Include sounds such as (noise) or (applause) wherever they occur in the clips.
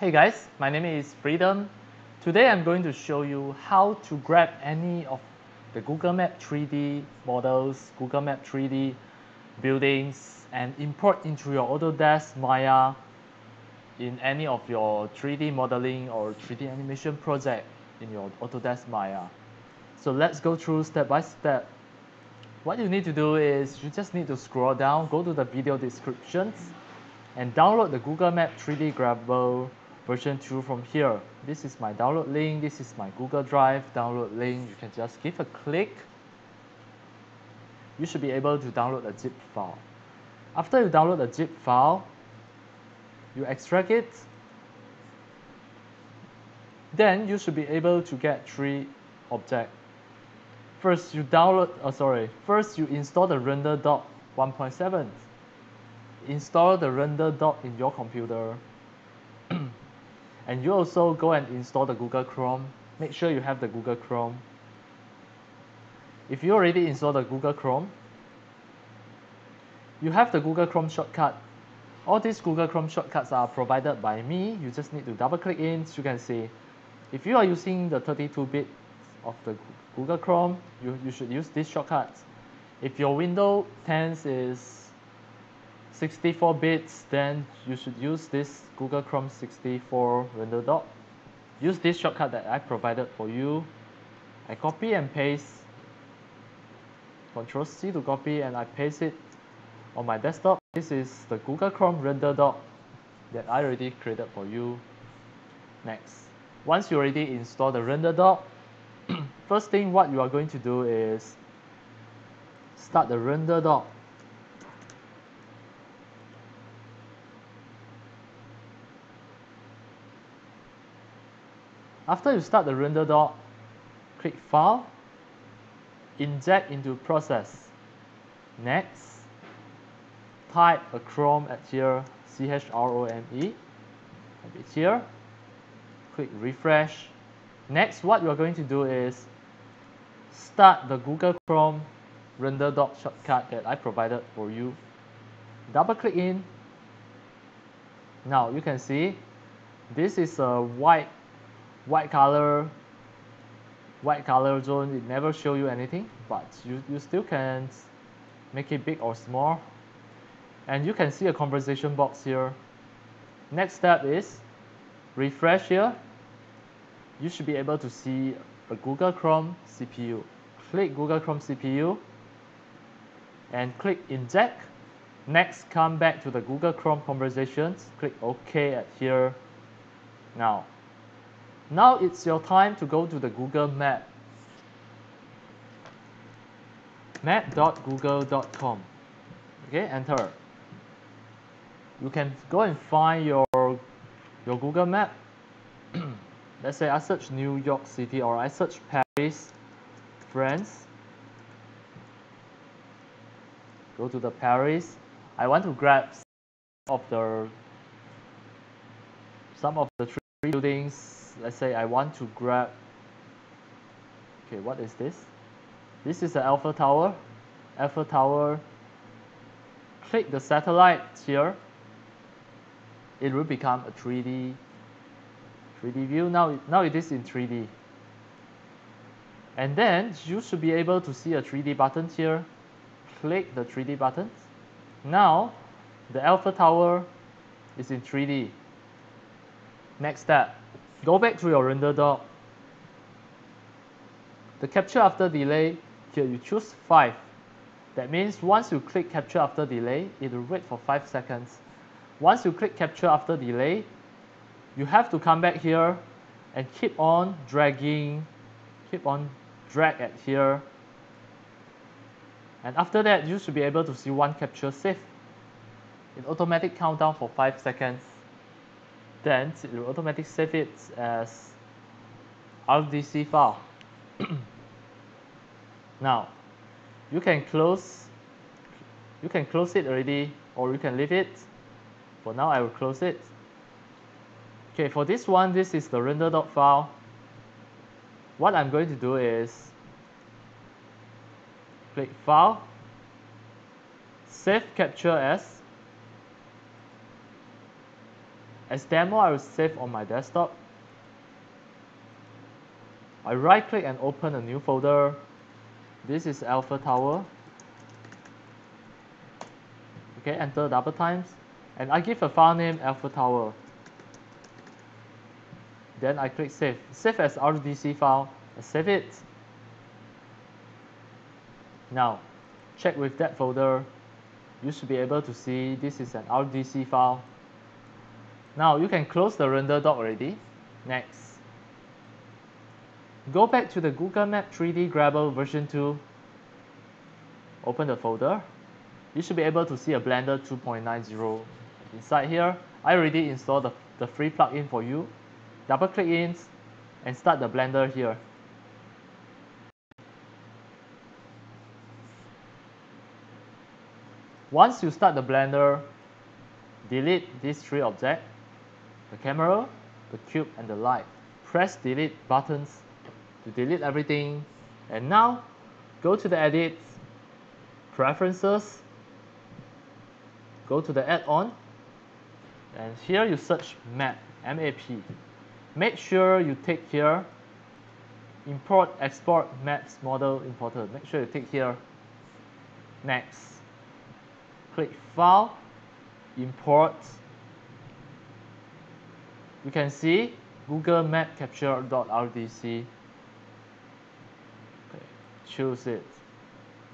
Hey guys, my name is Freedom. Today I'm going to show you how to grab any of the Google Map 3D models, Google Map 3D buildings and import into your Autodesk Maya in any of your 3D modeling or 3D animation project in your Autodesk Maya. So let's go through step by step. What you need to do is you just need to scroll down, go to the video descriptions and download the Google Map 3D Grabber version 2 from here. This is my download link, this is my Google Drive download link. You can just give a click. You should be able to download a zip file. After you download the zip file, you extract it. Then you should be able to get three objects. First, you download, oh sorry, first you install the RenderDoc 1.7 install the RenderDoc in your computer. And you also go and install the Google Chrome. Make sure you have the Google Chrome. If you already installed the Google Chrome, you have the Google Chrome shortcut. All these Google Chrome shortcuts are provided by me. You just need to double click in so you can see. If you are using the 32-bit of the Google Chrome, you, you should use these shortcuts. If your Windows 10 is 64 bits, then you should use this Google Chrome 64 RenderDoc. Use this shortcut that I provided for you. I copy and paste. Control C to copy and I paste it on my desktop. This is the Google Chrome RenderDoc that I already created for you. Next, once you already install the RenderDoc, (clears throat) first thing what you are going to do is start the RenderDoc After you start the RenderDoc, click File, Inject into Process. Next, type a Chrome at here, C-H-R-O-M-E, type it here, click Refresh. Next, what you're going to do is start the Google Chrome RenderDoc shortcut that I provided for you. Double click in. Now you can see this is a white white color white color zone it never show you anything but you, you still can make it big or small. And you can see a conversation box here. Next step is refresh here. You should be able to see a Google Chrome CPU click Google Chrome CPU and click inject. Next come back to the Google Chrome conversations. Click OK at here. Now now it's your time to go to the Google Map. map.google.com. Okay, enter. You can go and find your your Google Map. (clears throat) Let's say I search New York City or I search Paris, France. Go to the Paris. I want to grab of the some of the three buildings let's say I want to grab, okay, what is this? This is the Eiffel Tower. Eiffel Tower, click the satellite here. It will become a 3D 3D view. Now, now it is in 3D. And then you should be able to see a 3D button here. Click the 3D button Now, the Eiffel Tower is in 3D. Next step, Go back to your RenderDoc. The capture after delay, here you choose 5. That means once you click capture after delay, it will wait for 5 seconds. Once you click capture after delay, you have to come back here and keep on dragging, keep on drag at here. And after that, you should be able to see one capture save. It automatic countdown for 5 seconds then it will automatically save it as RDC file. (clears throat) now, you can close you can close it already or you can leave it. For now, I will close it. Okay, for this one, this is the RenderDoc file. What I'm going to do is click File, Save Capture As, As demo, I will save on my desktop. I right click and open a new folder. This is Alpha Tower. Okay, enter double times. And I give a file name Alpha Tower. Then I click save. Save as RDC file. I save it. Now, check with that folder. You should be able to see this is an RDC file. Now you can close the RenderDoc already. Next. Go back to the Google Map 3D Grabber version 2. Open the folder. You should be able to see a Blender 2.90. Inside here, I already installed the, the free plugin for you. Double click in and start the Blender here. Once you start the Blender, delete these three objects, the camera, the cube, and the light. Press delete buttons to delete everything. And now, go to the Edit, Preferences, go to the Add-on, and here you search Map, M-A-P. Make sure you take here Import, Export, Maps, Model, Importer. Make sure you take here. Next click File, Import. You can see Google Map Capture.rdc. Okay, choose it.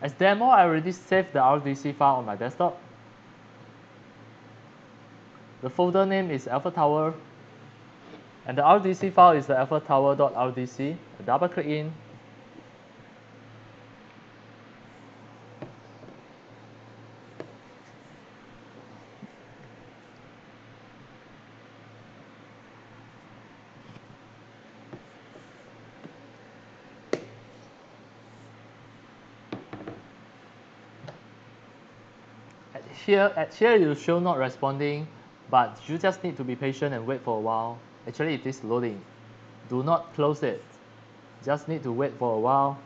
As demo, I already saved the RDC file on my desktop. The folder name is Alpha Tower, and the RDC file is the alpha tower.rdc. Double click in, here, at here you show not responding, but you just need to be patient and wait for a while. Actually, it is loading. Do not close it. Just need to wait for a while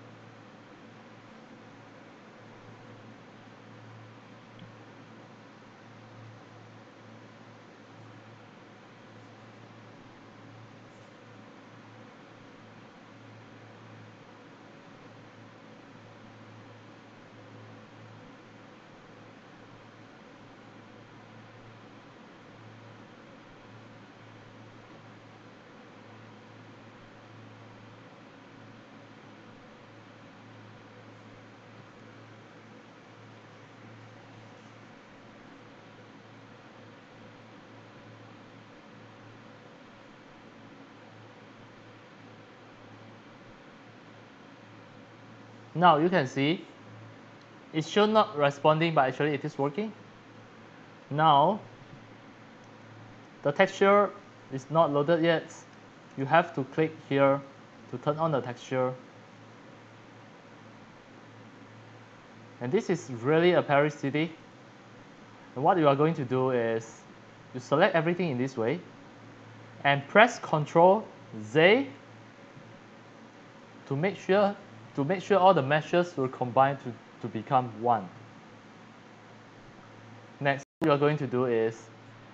Now you can see it should not responding, but actually it is working. Now the texture is not loaded yet. You have to click here to turn on the texture. And this is really a Paris city. And what you are going to do is you select everything in this way and press Ctrl Z to make sure to make sure all the meshes will combine to, to become one. Next, what you are going to do is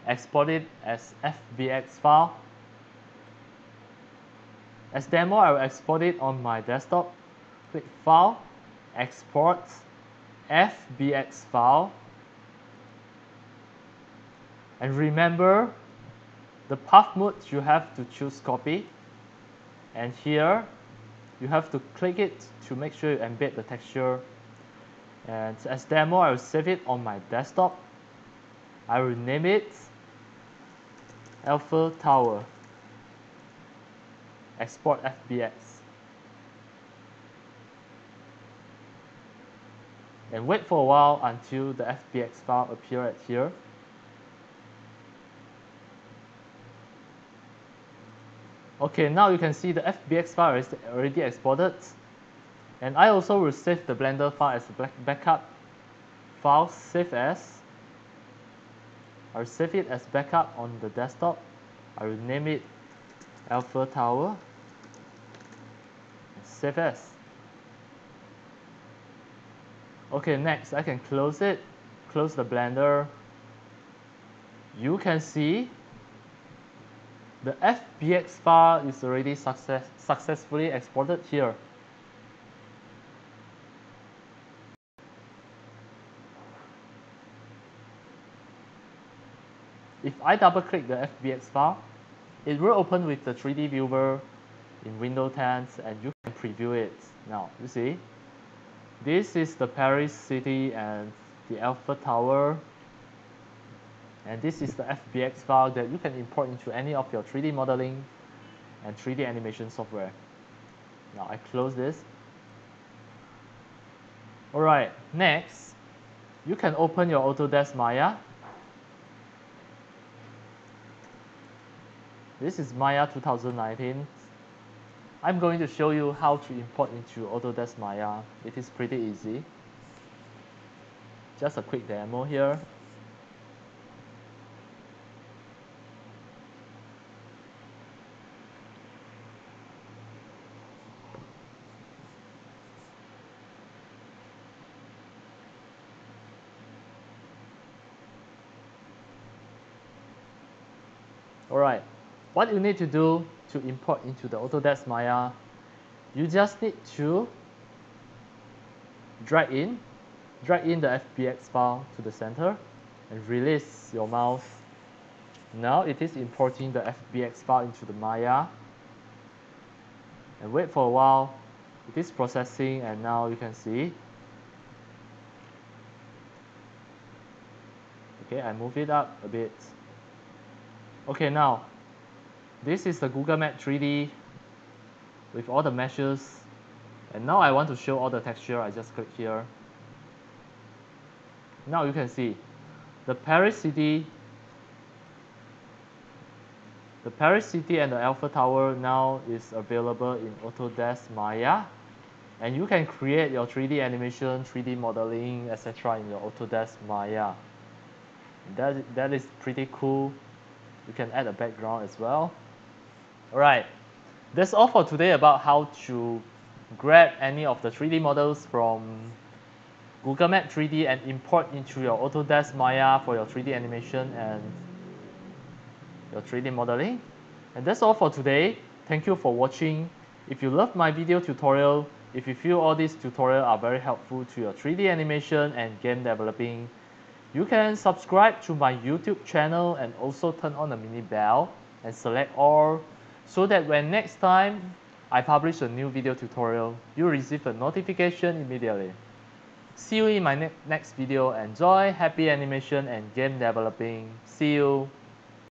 export it as FBX file. As demo, I will export it on my desktop. Click File, Export, FBX file. And remember, the path mode you have to choose copy. And here, you have to click it to make sure you embed the texture. And as demo, I will save it on my desktop. I will name it Alpha Tower. Export FBX. And wait for a while until the FBX file appear at here. Okay, now you can see the FBX file is already exported. And I also will save the Blender file as a backup file, save as. I'll save it as backup on the desktop. I will name it Alpha Tower. Save as. Okay, next I can close it, close the Blender. You can see The FBX file is already success, successfully exported here. If I double click the FBX file, it will open with the 3D viewer in Windows 10 and you can preview it. Now, you see, this is the Paris city and the Eiffel Tower. And this is the FBX file that you can import into any of your 3D modeling and 3D animation software. Now I close this. Alright, next, you can open your Autodesk Maya This is Maya 2019. I'm going to show you how to import into Autodesk Maya. It is pretty easy. Just a quick demo here. All right, what you need to do to import into the Autodesk Maya, you just need to drag in, drag in the FBX file to the center and release your mouse. Now it is importing the FBX file into the Maya and wait for a while. It is processing and now you can see. Okay, I move it up a bit. Okay, now this is the Google Map 3D with all the meshes. And now I want to show all the texture. I just click here. Now you can see the Paris city, the Paris city and the Eiffel Tower now is available in Autodesk Maya. And you can create your 3D animation, 3D modeling, etc. in your Autodesk Maya. That, that is pretty cool. You can add a background as well. Alright, that's all for today about how to grab any of the 3D models from Google Map 3D and import into your Autodesk Maya for your 3D animation and your 3D modeling. And that's all for today. Thank you for watching. If you love my video tutorial, if you feel all these tutorials are very helpful to your 3D animation and game developing, you can subscribe to my YouTube channel and also turn on the mini bell and select all so that when next time I publish a new video tutorial, you receive a notification immediately. See you in my ne next video. Enjoy happy animation and game developing. See you.